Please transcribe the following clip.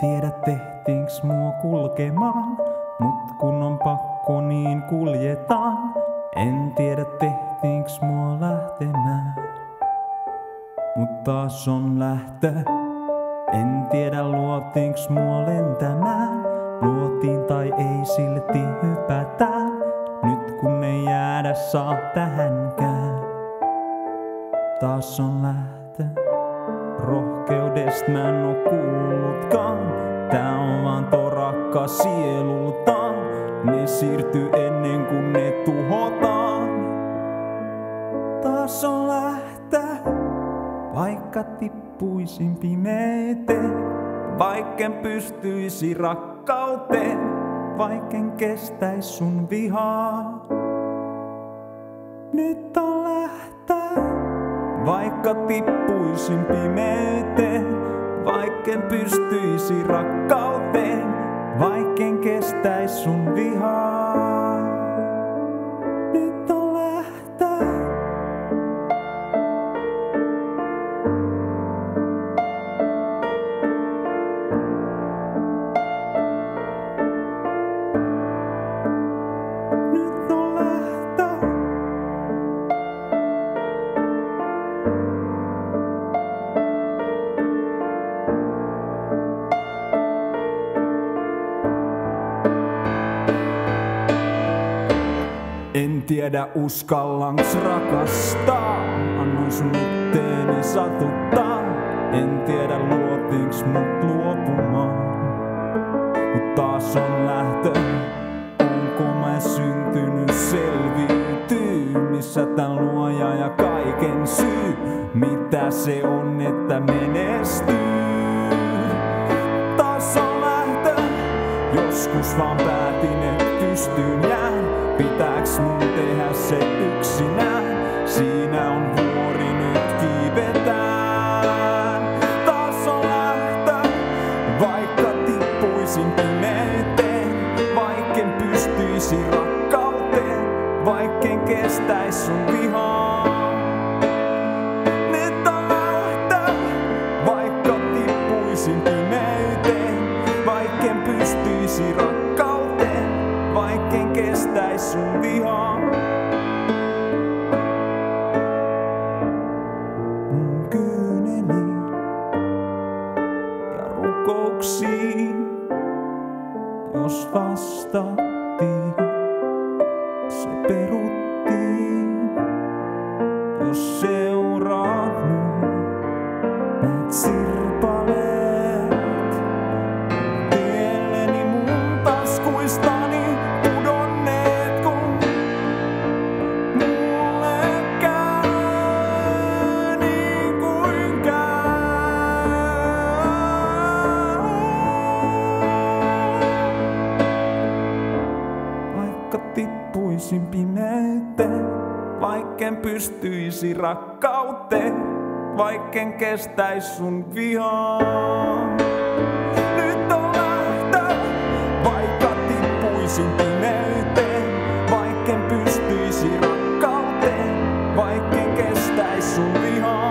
tiedä tehtiinks mua kulkemaan, mut kun on pakko niin kuljetaan. En tiedä tehtiinks mua lähtemään, mut taas on lähtö. En tiedä luotiinks mua lentämään, luotiin tai ei silti hypätään. Nyt kun ei jäädä saa tähänkään, taas on lähtö. Rohkeudesta mä en oo kuullutkaan, tää on vaan torakka sielultaan. Ne siirtyy ennen kuin ne tuhotaan. Taas on lähtö, vaikka tippuisin pimeyteen, vaikken pystyisi rakkauteen, vaikken kestäis sun vihaa. Nyt on vaikka tippuisin pimeyteen, vaikken pystyisi rakkauteen, vaikken kestäis sun vihaa. En tiedä uskallanks rakastaa, annoin sun itteeni satuttaa. En tiedä luotiinks mut luopumaan, mut taas on lähtö. Onko mä syntynyt selviytyy, missä tän luoja ja kaiken syy, mitä se on, että menestyy. Taas on lähtö, joskus vaan päätin, et pystyn jään. Pitääks mun tehdä se yksinään? Siinä on vuori nyt kiivetään. Taas on lähtö, vaikka tippuisin pimeyteen, vaikken pystyisi rakkauteen, vaikken kestäis sun kestäis sun vihaa. Ja vastattiin, se peruttiin. Jos seuraat vaikken pystyisi rakkauteen, vaikken kestäis sun vihaan. Nyt on lähtö, vaikka tippuisin pimeyteen, vaikken pystyisi rakkauteen, vaikken kestäis sun vihaan.